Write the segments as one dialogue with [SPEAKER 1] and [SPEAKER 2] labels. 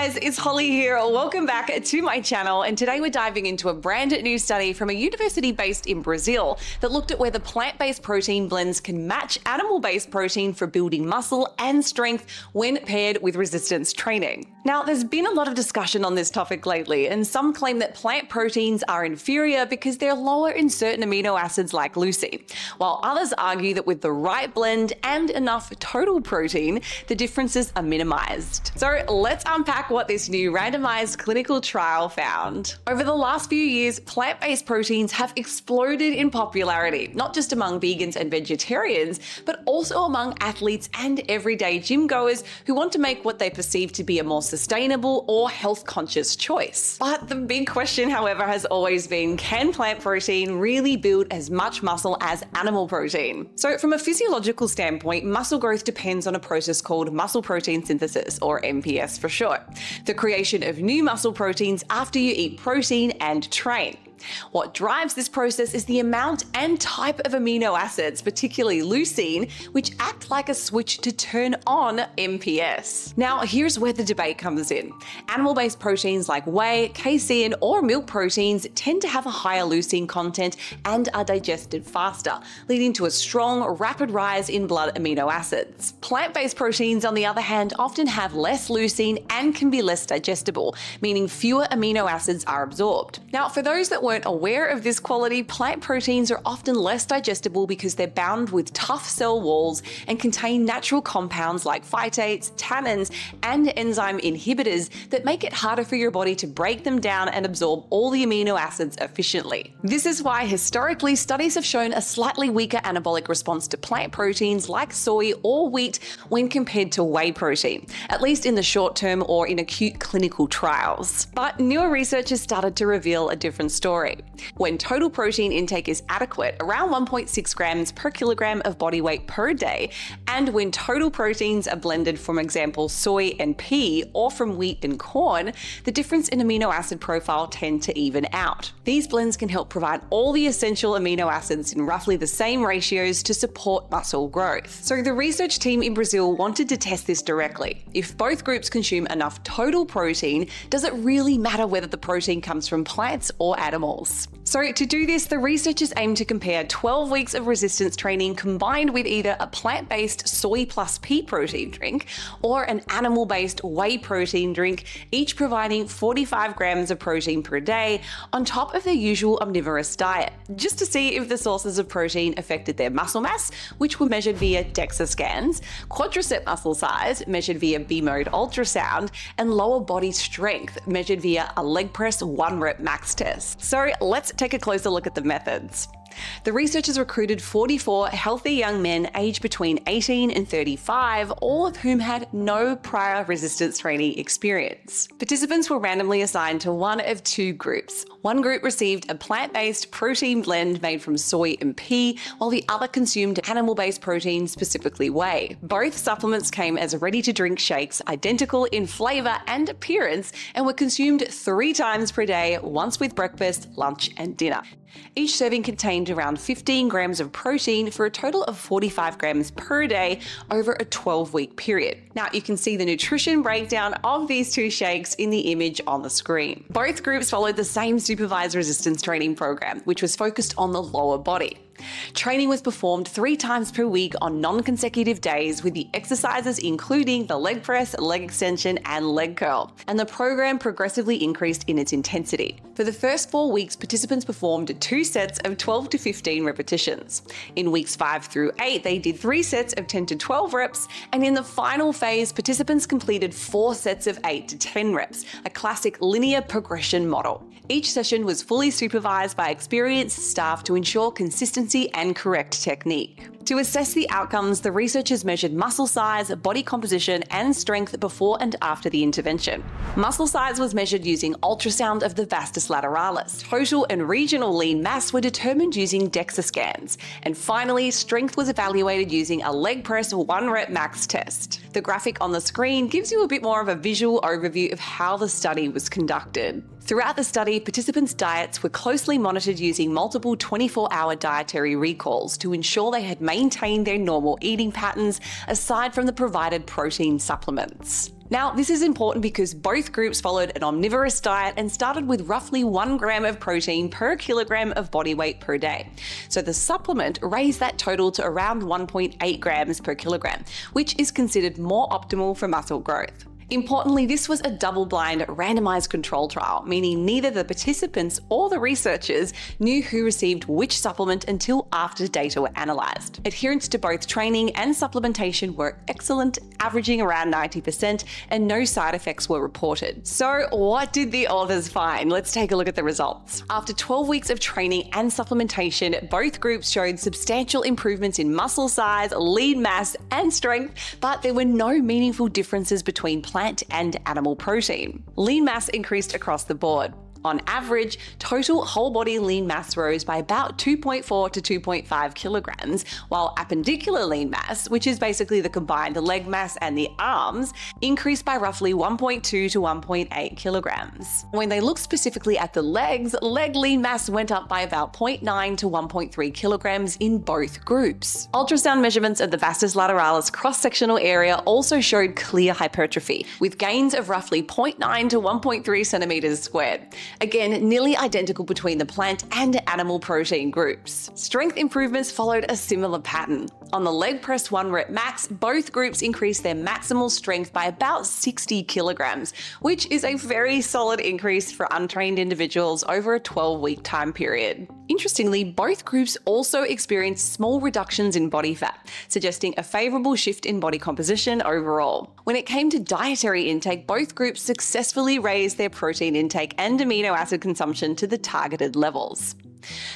[SPEAKER 1] guys, it's Holly here. Welcome back to my channel. And today we're diving into a brand new study from a university based in Brazil that looked at whether plant based protein blends can match animal based protein for building muscle and strength when paired with resistance training. Now, there's been a lot of discussion on this topic lately, and some claim that plant proteins are inferior because they're lower in certain amino acids like leucine, while others argue that with the right blend and enough total protein, the differences are minimized. So let's unpack what this new randomized clinical trial found. Over the last few years, plant based proteins have exploded in popularity, not just among vegans and vegetarians, but also among athletes and everyday gym goers who want to make what they perceive to be a more sustainable or health conscious choice. But the big question, however, has always been can plant protein really build as much muscle as animal protein? So, from a physiological standpoint, muscle growth depends on a process called muscle protein synthesis, or MPS for short, the creation of new muscle proteins after you eat protein and train. What drives this process is the amount and type of amino acids, particularly leucine, which act like a switch to turn on MPS. Now, here's where the debate comes in. Animal based proteins like whey, casein, or milk proteins tend to have a higher leucine content and are digested faster, leading to a strong, rapid rise in blood amino acids. Plant based proteins, on the other hand, often have less leucine and can be less digestible, meaning fewer amino acids are absorbed. Now, for those that weren't aware of this quality, plant proteins are often less digestible because they're bound with tough cell walls and contain natural compounds like phytates, tannins, and enzyme inhibitors that make it harder for your body to break them down and absorb all the amino acids efficiently. This is why historically studies have shown a slightly weaker anabolic response to plant proteins like soy or wheat when compared to whey protein, at least in the short term or in acute clinical trials. But newer research has started to reveal a different story When total protein intake is adequate, around 1.6 grams per kilogram of body weight per day, and when total proteins are blended from example soy and pea or from wheat and corn, the difference in amino acid profile tend to even out. These blends can help provide all the essential amino acids in roughly the same ratios to support muscle growth. So the research team in Brazil wanted to test this directly. If both groups consume enough total protein, does it really matter whether the protein comes from plants or animals? Animals. So, to do this, the researchers aim to compare 12 weeks of resistance training combined with either a plant based soy plus pea protein drink or an animal based whey protein drink, each providing 45 grams of protein per day on top of their usual omnivorous diet, just to see if the sources of protein affected their muscle mass, which were measured via DEXA scans, quadricep muscle size, measured via B mode ultrasound, and lower body strength, measured via a leg press one rep max test. So, so let's take a closer look at the methods. The researchers recruited 44 healthy young men aged between 18 and 35, all of whom had no prior resistance training experience. Participants were randomly assigned to one of two groups. One group received a plant based protein blend made from soy and pea, while the other consumed animal based protein, specifically whey. Both supplements came as ready to drink shakes, identical in flavour and appearance, and were consumed three times per day, once with breakfast, lunch, and dinner. Each serving contained around 15 grams of protein for a total of 45 grams per day over a 12 week period. Now, you can see the nutrition breakdown of these two shakes in the image on the screen. Both groups followed the same supervised resistance training program, which was focused on the lower body. Training was performed three times per week on non consecutive days, with the exercises including the leg press, leg extension, and leg curl, and the program progressively increased in its intensity. For the first four weeks, participants performed two sets of 12 to 15 repetitions. In weeks 5 through 8, they did three sets of 10 to 12 reps, and in the final phase, participants completed four sets of 8 to 10 reps, a classic linear progression model. Each session was fully supervised by experienced staff to ensure consistency and correct technique. To assess the outcomes, the researchers measured muscle size, body composition, and strength before and after the intervention. Muscle size was measured using ultrasound of the vastus lateralis. Total and regional lean mass were determined using DEXA scans. And finally, strength was evaluated using a leg press one rep max test. The graphic on the screen gives you a bit more of a visual overview of how the study was conducted. Throughout the study, participants' diets were closely monitored using multiple 24 hour dietary recalls to ensure they had maintained their normal eating patterns aside from the provided protein supplements. Now, this is important because both groups followed an omnivorous diet and started with roughly one gram of protein per kilogram of body weight per day. So the supplement raised that total to around 1.8 grams per kilogram, which is considered more optimal for muscle growth. Importantly, this was a double blind randomized control trial, meaning neither the participants or the researchers knew who received which supplement until after data were analysed. Adherence to both training and supplementation were excellent, averaging around 90%, and no side effects were reported. So, what did the authors find? Let's take a look at the results. After 12 weeks of training and supplementation, both groups showed substantial improvements in muscle size, lean mass, and strength, but there were no meaningful differences between plant and animal protein. Lean mass increased across the board. On average, total whole body lean mass rose by about 2.4 to 2.5 kilograms, while appendicular lean mass, which is basically the combined leg mass and the arms, increased by roughly 1.2 to 1.8 kilograms. When they looked specifically at the legs, leg lean mass went up by about 0.9 to 1.3 kilograms in both groups. Ultrasound measurements of the vastus lateralis cross sectional area also showed clear hypertrophy, with gains of roughly 0.9 to 1.3 centimeters squared. Again, nearly identical between the plant and animal protein groups. Strength improvements followed a similar pattern. On the leg press 1 rep max, both groups increased their maximal strength by about 60 kilograms, which is a very solid increase for untrained individuals over a 12 week time period. Interestingly, both groups also experienced small reductions in body fat, suggesting a favourable shift in body composition overall. When it came to dietary intake, both groups successfully raised their protein intake and amino acid consumption to the targeted levels.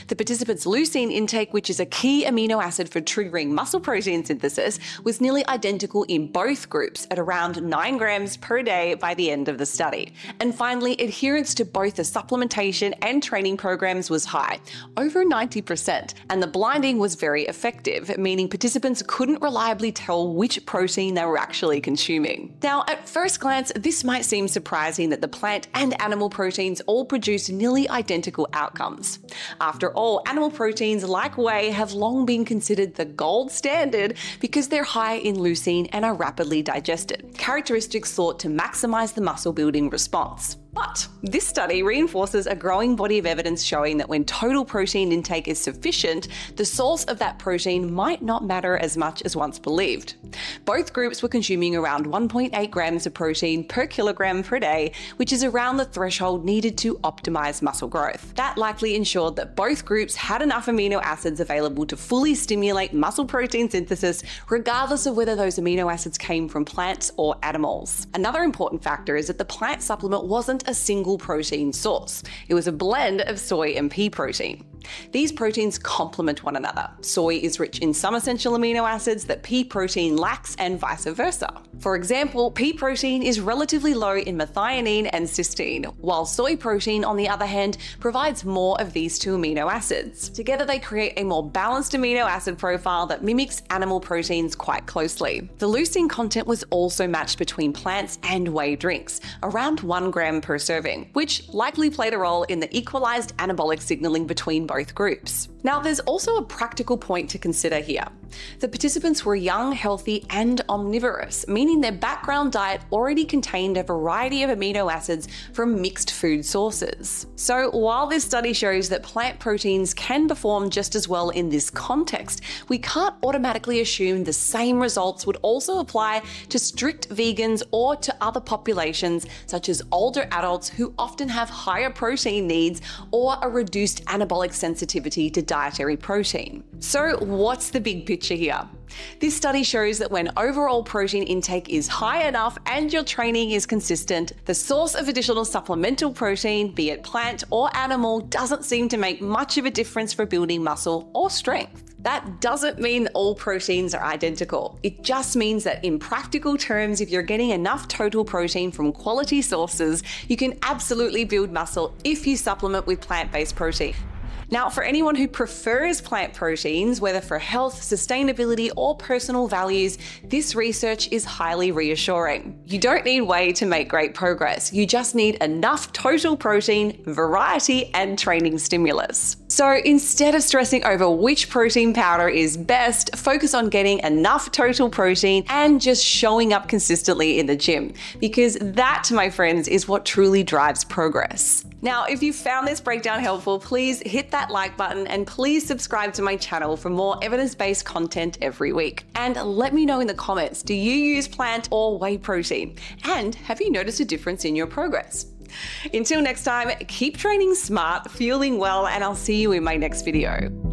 [SPEAKER 1] The participants' leucine intake, which is a key amino acid for triggering muscle protein synthesis, was nearly identical in both groups at around 9 grams per day by the end of the study. And finally, adherence to both the supplementation and training programs was high, over 90%, and the blinding was very effective, meaning participants couldn't reliably tell which protein they were actually consuming. Now, at first glance, this might seem surprising that the plant and animal proteins all produce nearly identical outcomes. After all, animal proteins like whey have long been considered the gold standard because they're high in leucine and are rapidly digested, characteristics thought to maximize the muscle building response. But this study reinforces a growing body of evidence showing that when total protein intake is sufficient, the source of that protein might not matter as much as once believed. Both groups were consuming around 1.8 grams of protein per kilogram per day, which is around the threshold needed to optimize muscle growth. That likely ensured that both groups had enough amino acids available to fully stimulate muscle protein synthesis, regardless of whether those amino acids came from plants or animals. Another important factor is that the plant supplement wasn't a single protein source. It was a blend of soy and pea protein. These proteins complement one another. Soy is rich in some essential amino acids that pea protein lacks, and vice versa. For example, pea protein is relatively low in methionine and cysteine, while soy protein, on the other hand, provides more of these two amino acids. Together, they create a more balanced amino acid profile that mimics animal proteins quite closely. The leucine content was also matched between plants and whey drinks, around 1 gram per serving, which likely played a role in the equalized anabolic signaling between both groups. Now, there's also a practical point to consider here. The participants were young, healthy, and omnivorous, meaning their background diet already contained a variety of amino acids from mixed food sources. So, while this study shows that plant proteins can perform just as well in this context, we can't automatically assume the same results would also apply to strict vegans or to other populations, such as older adults who often have higher protein needs or a reduced anabolic sensitivity to dietary protein. So, what's the big picture here? This study shows that when overall protein intake is high enough and your training is consistent, the source of additional supplemental protein, be it plant or animal, doesn't seem to make much of a difference for building muscle or strength. That doesn't mean all proteins are identical. It just means that in practical terms, if you're getting enough total protein from quality sources, you can absolutely build muscle if you supplement with plant based protein. Now, for anyone who prefers plant proteins, whether for health, sustainability, or personal values, this research is highly reassuring. You don't need whey to make great progress, you just need enough total protein, variety, and training stimulus. So instead of stressing over which protein powder is best, focus on getting enough total protein and just showing up consistently in the gym, because that, my friends, is what truly drives progress. Now, if you found this breakdown helpful, please hit that like button and please subscribe to my channel for more evidence based content every week. And let me know in the comments do you use plant or whey protein? And have you noticed a difference in your progress? Until next time, keep training smart, fueling well, and I'll see you in my next video.